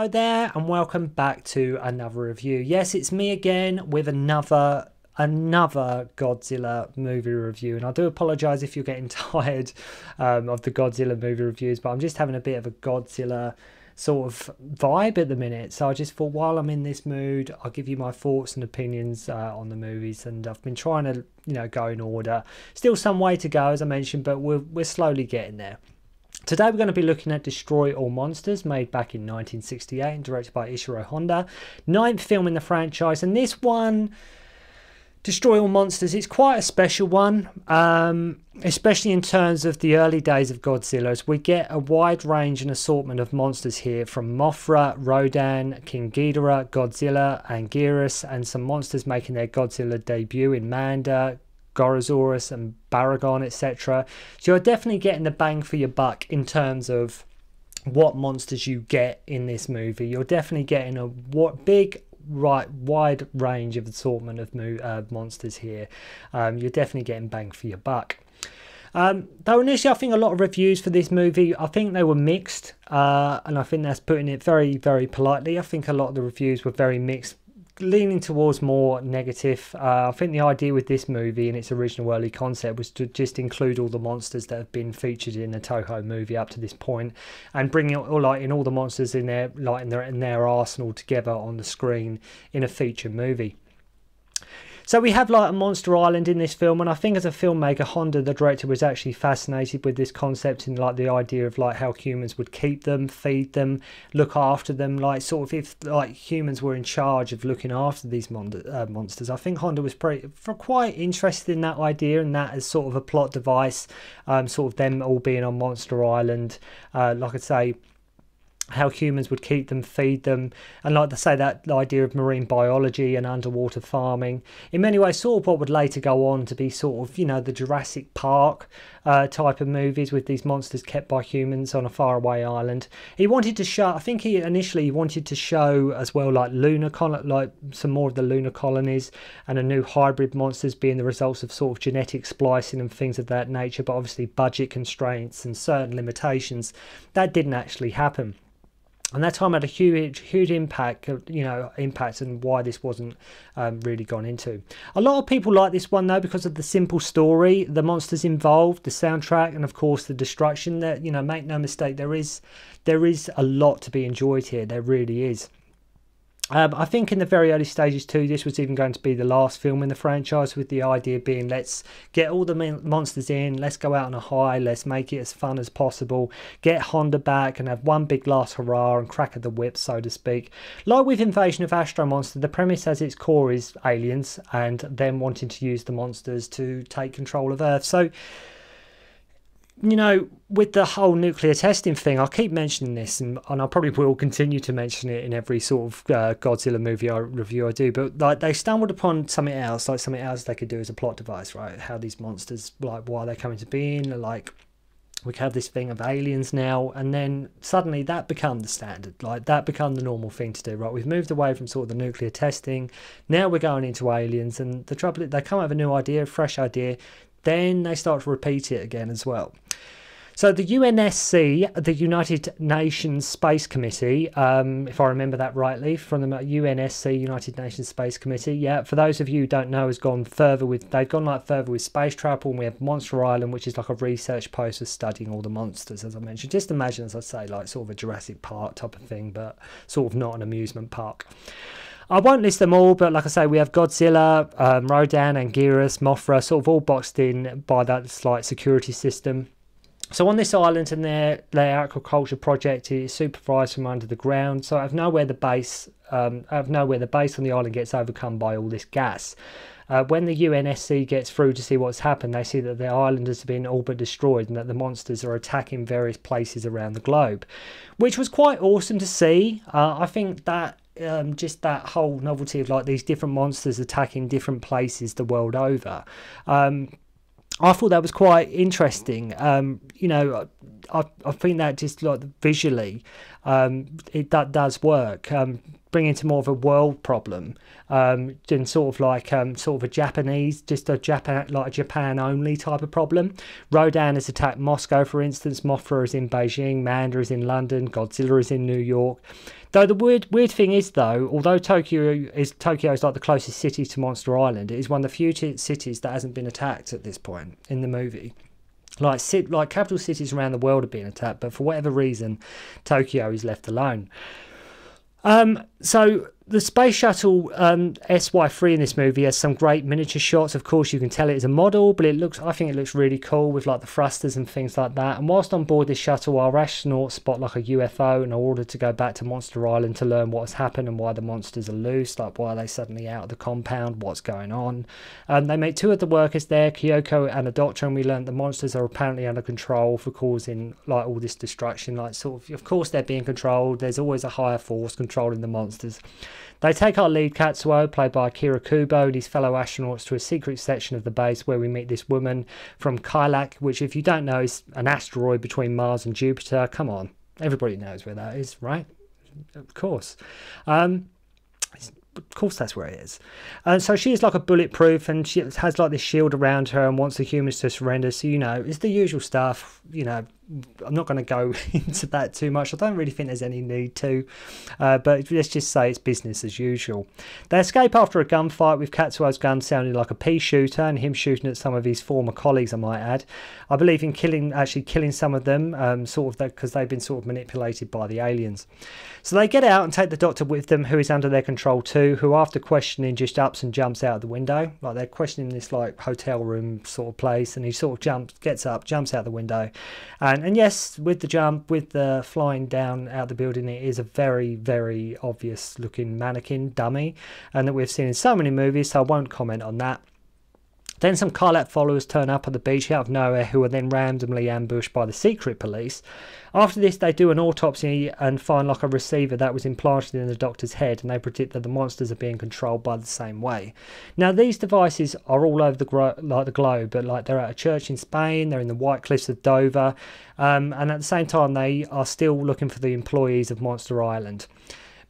Hello there, and welcome back to another review. Yes, it's me again with another another Godzilla movie review, and I do apologize if you're getting tired um, of the Godzilla movie reviews, but I'm just having a bit of a Godzilla sort of vibe at the minute. So I just thought while I'm in this mood, I'll give you my thoughts and opinions uh, on the movies. And I've been trying to, you know, go in order. Still some way to go, as I mentioned, but we're we're slowly getting there. Today we're going to be looking at Destroy All Monsters, made back in 1968 and directed by Ishiro Honda. Ninth film in the franchise, and this one, Destroy All Monsters, it's quite a special one, um, especially in terms of the early days of Godzilla, as we get a wide range and assortment of monsters here, from Mothra, Rodan, King Ghidorah, Godzilla, Anguirus, and some monsters making their Godzilla debut in Manda, Gorosaurus and Baragon, etc. So you're definitely getting the bang for your buck in terms of what monsters you get in this movie. You're definitely getting a what big right wide range of assortment of uh, monsters here. Um, you're definitely getting bang for your buck. Um, though initially I think a lot of reviews for this movie, I think they were mixed, uh, and I think that's putting it very, very politely. I think a lot of the reviews were very mixed leaning towards more negative. Uh, I think the idea with this movie and its original early concept was to just include all the monsters that have been featured in the Toho movie up to this point, and bringing all like in all the monsters in their like in their in their arsenal together on the screen in a feature movie. So we have like a Monster Island in this film, and I think as a filmmaker, Honda, the director, was actually fascinated with this concept and like the idea of like how humans would keep them, feed them, look after them, like sort of if like humans were in charge of looking after these mon- uh, monsters. I think Honda was pretty for quite interested in that idea and that as sort of a plot device, um, sort of them all being on Monster Island. Uh, like I say how humans would keep them, feed them, and like to say that idea of marine biology and underwater farming. In many ways, sort of what would later go on to be sort of, you know, the Jurassic Park uh, type of movies with these monsters kept by humans on a faraway island. He wanted to show, I think he initially wanted to show as well, like lunar, col- like some more of the lunar colonies and a new hybrid monsters being the results of sort of genetic splicing and things of that nature, but obviously budget constraints and certain limitations. That didn't actually happen and that time had a huge huge impact you know impact and why this wasn't um, really gone into. A lot of people like this one though because of the simple story the monsters involved the soundtrack and of course the destruction that you know make no mistake there is there is a lot to be enjoyed here. There really is um, I think in the very early stages too, this was even going to be the last film in the franchise, with the idea being let's get all the monsters in, let's go out on a high, let's make it as fun as possible, get Honda back and have one big last hurrah and crack of the whip, so to speak. Like with Invasion of Astro Monster, the premise as its core is aliens and them wanting to use the monsters to take control of Earth. So you know, with the whole nuclear testing thing, I'll keep mentioning this, and, and I probably will continue to mention it in every sort of uh, Godzilla movie I review I do. But like, they stumbled upon something else, like something else they could do as a plot device, right? How these monsters, like, why they're coming to being, like we have this thing of aliens now and then suddenly that become the standard like that become the normal thing to do right we've moved away from sort of the nuclear testing now we're going into aliens and the trouble is they come up with a new idea a fresh idea then they start to repeat it again as well so the UNSC, the United Nations Space Committee, um, if I remember that rightly, from the UNSC, United Nations Space Committee, yeah, for those of you who don't know, has gone further with, they've gone like further with space travel, and we have Monster Island, which is like a research post for studying all the monsters, as I mentioned. Just imagine, as I say, like sort of a Jurassic Park type of thing, but sort of not an amusement park. I won't list them all, but like I say, we have Godzilla, um, Rodan, Anguirus, Mothra, sort of all boxed in by that slight security system. So on this island and their, their aquaculture project is supervised from under the ground. So I have nowhere the base, um, I have nowhere the base on the island gets overcome by all this gas. Uh, when the UNSC gets through to see what's happened, they see that the island has been all but destroyed and that the monsters are attacking various places around the globe, which was quite awesome to see. Uh, I think that um, just that whole novelty of like these different monsters attacking different places the world over. Um, I thought that was quite interesting. Um, you know, I, I think that just like visually um, it that does work. Um, bring into more of a world problem um, than sort of like um, sort of a Japanese, just a Japan like a Japan only type of problem. Rodan has attacked Moscow, for instance. Mothra is in Beijing. Manda is in London. Godzilla is in New York. Though the weird weird thing is though, although Tokyo is Tokyo is like the closest city to Monster Island, it is one of the few cities that hasn't been attacked at this point in the movie. Like like capital cities around the world are being attacked, but for whatever reason, Tokyo is left alone. Um, so the space shuttle um, SY3 in this movie has some great miniature shots. Of course, you can tell it is a model, but it looks I think it looks really cool with like the thrusters and things like that. And whilst on board this shuttle, our astronauts spot like a UFO and are ordered to go back to Monster Island to learn what has happened and why the monsters are loose, like why are they suddenly out of the compound, what's going on. Um, they meet two of the workers there, Kyoko and a doctor, and we learn the monsters are apparently under control for causing like all this destruction. Like sort of, of course, they're being controlled. There's always a higher force controlling the monsters. They take our lead Katsuo, played by Akira Kubo, and his fellow astronauts to a secret section of the base where we meet this woman from Kilaak, which, if you don't know, is an asteroid between Mars and Jupiter. Come on, everybody knows where that is, right? Of course. Um, of course that's where it is. And so she is like a bulletproof and she has like this shield around her and wants the humans to surrender. So, you know, it's the usual stuff, you know, I'm not going to go into that too much. I don't really think there's any need to, uh, but let's just say it's business as usual. They escape after a gunfight with Katsuo's gun sounding like a pea shooter and him shooting at some of his former colleagues, I might add. I believe in killing, actually killing some of them, um, sort of because they've been sort of manipulated by the aliens. So they get out and take the doctor with them, who is under their control too, who after questioning just ups and jumps out of the window. Like they're questioning this like hotel room sort of place, and he sort of jumps, gets up, jumps out the window, and and and yes, with the jump, with the flying down out the building, it is a very, very obvious looking mannequin dummy, and that we've seen in so many movies. So I won't comment on that. Then some Kilaak followers turn up at the beach out of nowhere, who are then randomly ambushed by the secret police. After this, they do an autopsy and find like a receiver that was implanted in the doctor's head, and they predict that the monsters are being controlled by the same way. Now, these devices are all over the like the globe, but like they're at a church in Spain, they're in the White Cliffs of Dover, um, and at the same time, they are still looking for the employees of Monster Island.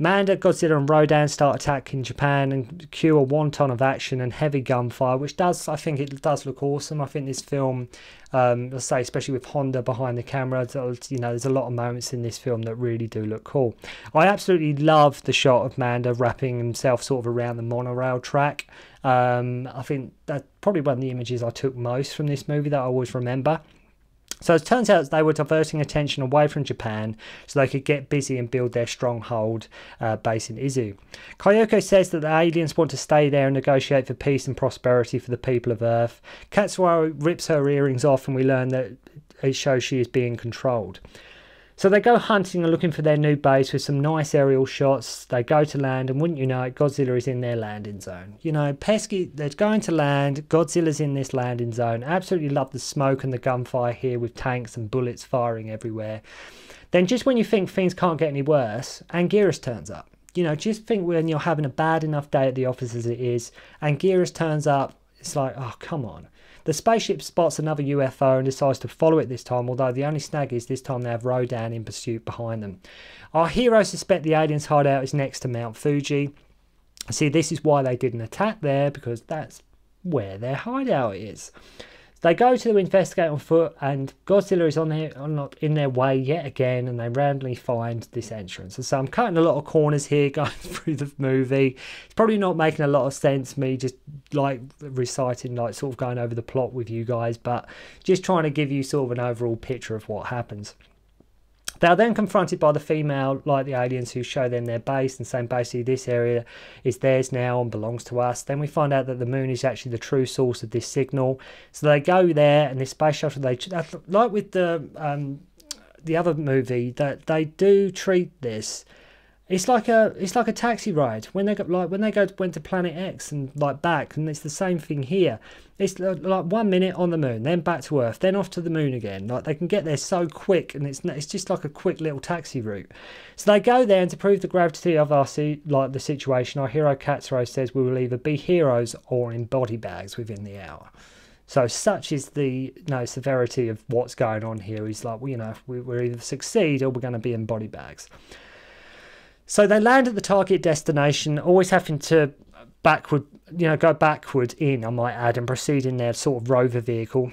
Manda, Godzilla, and Rodan start attacking Japan and cue a one ton of action and heavy gunfire, which does, I think, it does look awesome. I think this film, um, let's say, especially with Honda behind the camera, you know, there's a lot of moments in this film that really do look cool. I absolutely love the shot of Manda wrapping himself sort of around the monorail track. Um, I think that's probably one of the images I took most from this movie that I always remember. So it turns out they were diverting attention away from Japan so they could get busy and build their stronghold uh, base in Izu. Kyoko says that the aliens want to stay there and negotiate for peace and prosperity for the people of Earth. Katsuo rips her earrings off and we learn that it shows she is being controlled. So they go hunting and looking for their new base with some nice aerial shots. They go to land, and wouldn't you know it, Godzilla is in their landing zone. You know, pesky, they're going to land. Godzilla's in this landing zone. Absolutely love the smoke and the gunfire here with tanks and bullets firing everywhere. Then, just when you think things can't get any worse, Anguirus turns up. You know, just think when you're having a bad enough day at the office as it is, Anguirus turns up. It's like, oh, come on. The spaceship spots another UFO and decides to follow it this time, although the only snag is this time they have Rodan in pursuit behind them. Our heroes suspect the aliens' hideout is next to Mount Fuji. See, this is why they didn't attack there, because that's where their hideout is. They go to investigate on foot, and Godzilla is on their on in their way yet again, and they randomly find this entrance. And so I'm cutting a lot of corners here, going through the movie. It's probably not making a lot of sense. Me just like reciting, like sort of going over the plot with you guys, but just trying to give you sort of an overall picture of what happens. They are then confronted by the female, like the aliens, who show them their base and saying basically this area is theirs now and belongs to us. Then we find out that the moon is actually the true source of this signal. So they go there and this space shuttle, they like with the um, the other movie, that they do treat this it's like a it's like a taxi ride when they go like when they go went to Planet X and like back, and it's the same thing here. It's like one minute on the moon, then back to Earth, then off to the moon again. Like they can get there so quick, and it's it's just like a quick little taxi route. So they go there, and to prove the gravity of our like the situation, our hero Katsuo says we will either be heroes or in body bags within the hour. So such is the you know, severity of what's going on here. He's like, well, you know, we, we either succeed or we're going to be in body bags. So they land at the target destination, always having to backward, you know, go backward in, I might add, and proceed in their sort of rover vehicle.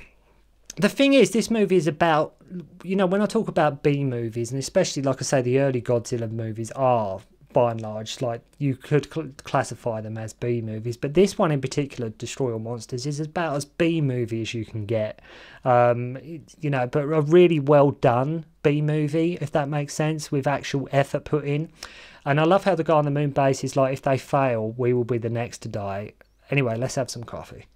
The thing is, this movie is about, you know, when I talk about B movies, and especially, like I say, the early Godzilla movies are by and large, like you could cl- classify them as B movies, but this one in particular, Destroy All Monsters, is about as B movie as you can get. Um, you know, but a really well done B movie, if that makes sense, with actual effort put in. And I love how the guy on the moon base is like, if they fail, we will be the next to die. Anyway, let's have some coffee.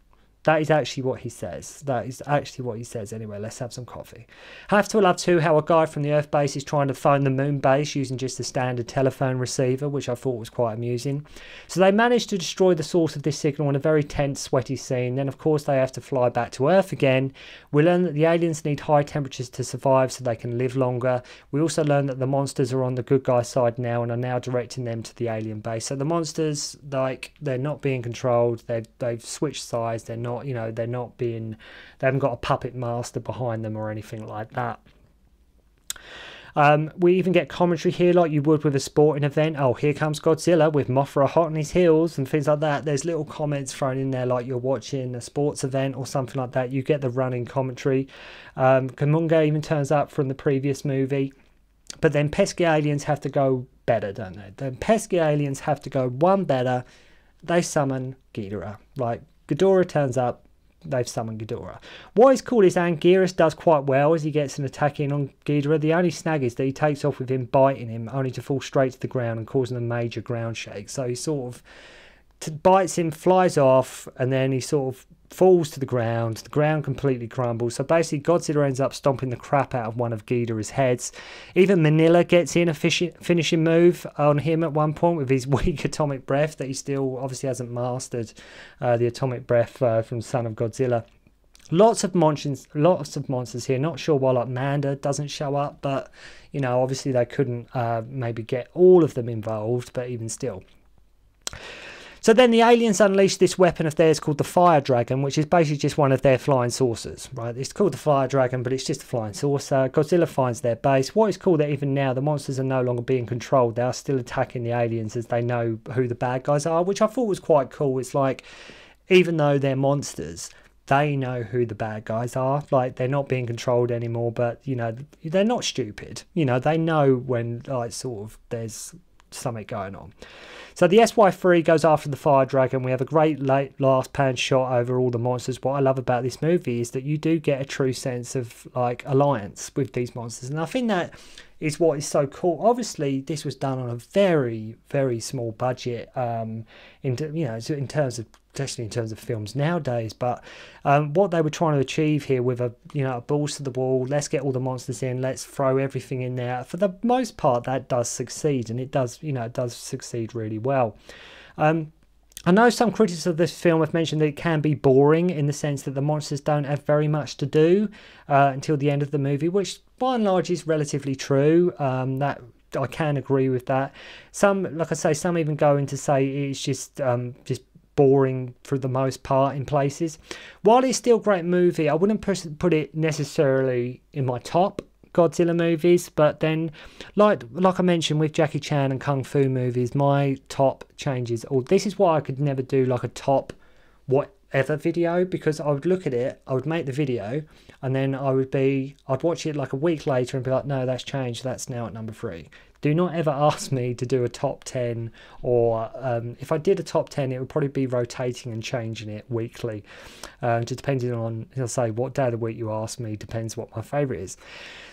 That is actually what he says. That is actually what he says. Anyway, let's have some coffee. Have to love too how a guy from the Earth base is trying to phone the moon base using just a standard telephone receiver, which I thought was quite amusing. So they managed to destroy the source of this signal in a very tense, sweaty scene. Then, of course, they have to fly back to Earth again. We learn that the aliens need high temperatures to survive so they can live longer. We also learn that the monsters are on the good guy side now and are now directing them to the alien base. So the monsters, like, they're not being controlled. They they've switched sides. They're not not, you know, they're not being, they haven't got a puppet master behind them or anything like that. Um, we even get commentary here like you would with a sporting event. Oh, here comes Godzilla with Mothra hot on his heels and things like that. There's little comments thrown in there like you're watching a sports event or something like that. You get the running commentary. Um, Kumonga even turns up from the previous movie. But then pesky aliens have to go better, don't they? The pesky aliens have to go one better. They summon Ghidorah. Like Ghidorah turns up, they've summoned Ghidorah. What is cool is Anguirus does quite well as he gets an attack in on Ghidorah. The only snag is that he takes off with him biting him, only to fall straight to the ground and causing a major ground shake. So he sort of bites him, flies off, and then he sort of falls to the ground. The ground completely crumbles. So basically, Godzilla ends up stomping the crap out of one of Ghidorah's heads. Even Minilla gets in a finishing move on him at one point with his weak atomic breath that he still obviously hasn't mastered uh, the atomic breath uh, from Son of Godzilla. Lots of monsters, lots of monsters here. Not sure why like Manda doesn't show up, but you know, obviously they couldn't uh, maybe get all of them involved, but even still. So then the aliens unleash this weapon of theirs called the Fire Dragon, which is basically just one of their flying saucers, right? It's called the Fire Dragon, but it's just a flying saucer. Godzilla finds their base. What is cool that even now the monsters are no longer being controlled. They are still attacking the aliens as they know who the bad guys are, which I thought was quite cool. It's like, even though they're monsters, they know who the bad guys are. Like they're not being controlled anymore, but you know they're not stupid. You know they know when like sort of there's something going on. So the SY3 goes after the Fire Dragon. We have a great late last pan shot over all the monsters. What I love about this movie is that you do get a true sense of like alliance with these monsters, and I think that is what is so cool. Obviously, this was done on a very, very small budget, um, in you know, in terms of especially in terms of films nowadays. But um, what they were trying to achieve here with a you know a balls to the wall, let's get all the monsters in, let's throw everything in there. For the most part, that does succeed, and it does you know it does succeed really well. Um, I know some critics of this film have mentioned that it can be boring in the sense that the monsters don't have very much to do uh, until the end of the movie, which by and large is relatively true. Um, that I can agree with that. Some, like I say, some even go in to say it's just um, just boring for the most part in places. While it's still a great movie, I wouldn't put it necessarily in my top Godzilla movies, but then like like I mentioned with Jackie Chan and Kung Fu movies, my top changes. Or this is why I could never do like a top whatever video because I would look at it, I would make the video, and then I would be I'd watch it like a week later and be like, no, that's changed. That's now at number three do not ever ask me to do a top 10 or um, if I did a top 10 it would probably be rotating and changing it weekly. Uh, just depending on I'll say what day of the week you ask me depends what my favorite is.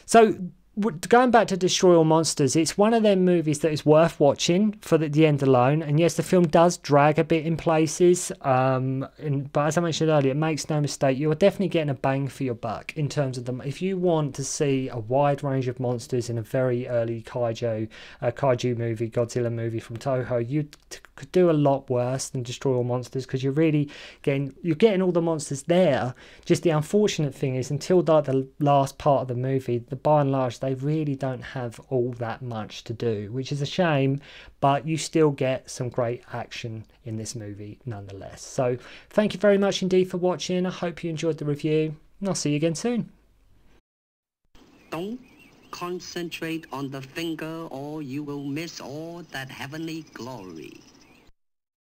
So going back to Destroy All Monsters, it's one of them movies that is worth watching for the, the end alone. And yes, the film does drag a bit in places, um, and, but as I mentioned earlier, it makes no mistake, you are definitely getting a bang for your buck in terms of them. If you want to see a wide range of monsters in a very early kaiju, uh, kaiju movie, Godzilla movie from Toho, you could do a lot worse than destroy all monsters because you're really getting you're getting all the monsters there. Just the unfortunate thing is until like the last part of the movie, the by and large they really don't have all that much to do, which is a shame. But you still get some great action in this movie nonetheless. So thank you very much indeed for watching. I hope you enjoyed the review, and I'll see you again soon. Don't concentrate on the finger or you will miss all that heavenly glory.